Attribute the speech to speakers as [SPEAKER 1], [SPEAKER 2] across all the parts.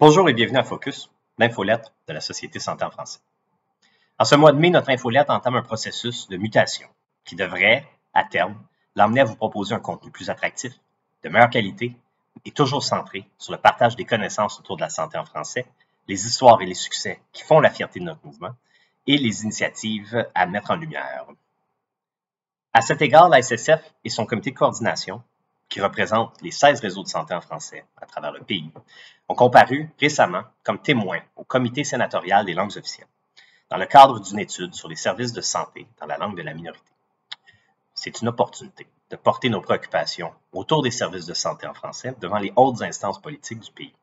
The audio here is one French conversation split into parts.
[SPEAKER 1] Bonjour et bienvenue à Focus, l'infolettre de la Société Santé en français. En ce mois de mai, notre infolettre entame un processus de mutation qui devrait, à terme, l'emmener à vous proposer un contenu plus attractif, de meilleure qualité et toujours centré sur le partage des connaissances autour de la santé en français, les histoires et les succès qui font la fierté de notre mouvement et les initiatives à mettre en lumière. À cet égard, la SSF et son comité de coordination qui représentent les 16 réseaux de santé en français à travers le pays, ont comparu récemment comme témoins au comité sénatorial des langues officielles, dans le cadre d'une étude sur les services de santé dans la langue de la minorité. C'est une opportunité de porter nos préoccupations autour des services de santé en français devant les hautes instances politiques du pays.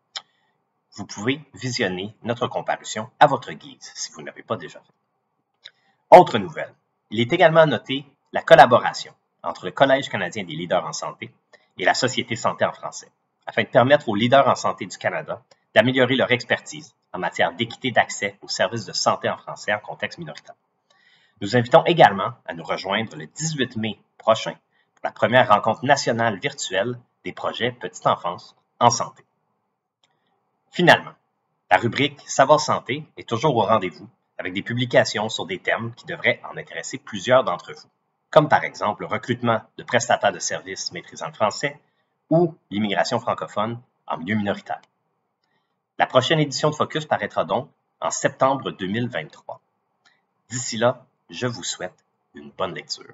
[SPEAKER 1] Vous pouvez visionner notre comparution à votre guise si vous ne l'avez pas déjà fait. Autre nouvelle, il est également noté la collaboration entre le Collège canadien des leaders en santé et la Société santé en français, afin de permettre aux leaders en santé du Canada d'améliorer leur expertise en matière d'équité d'accès aux services de santé en français en contexte minoritaire. Nous invitons également à nous rejoindre le 18 mai prochain pour la première rencontre nationale virtuelle des projets Petite enfance en santé. Finalement, la rubrique Savoir santé est toujours au rendez-vous avec des publications sur des thèmes qui devraient en intéresser plusieurs d'entre vous comme par exemple le recrutement de prestataires de services maîtrisant le français ou l'immigration francophone en milieu minoritaire. La prochaine édition de Focus paraîtra donc en septembre 2023. D'ici là, je vous souhaite une bonne lecture.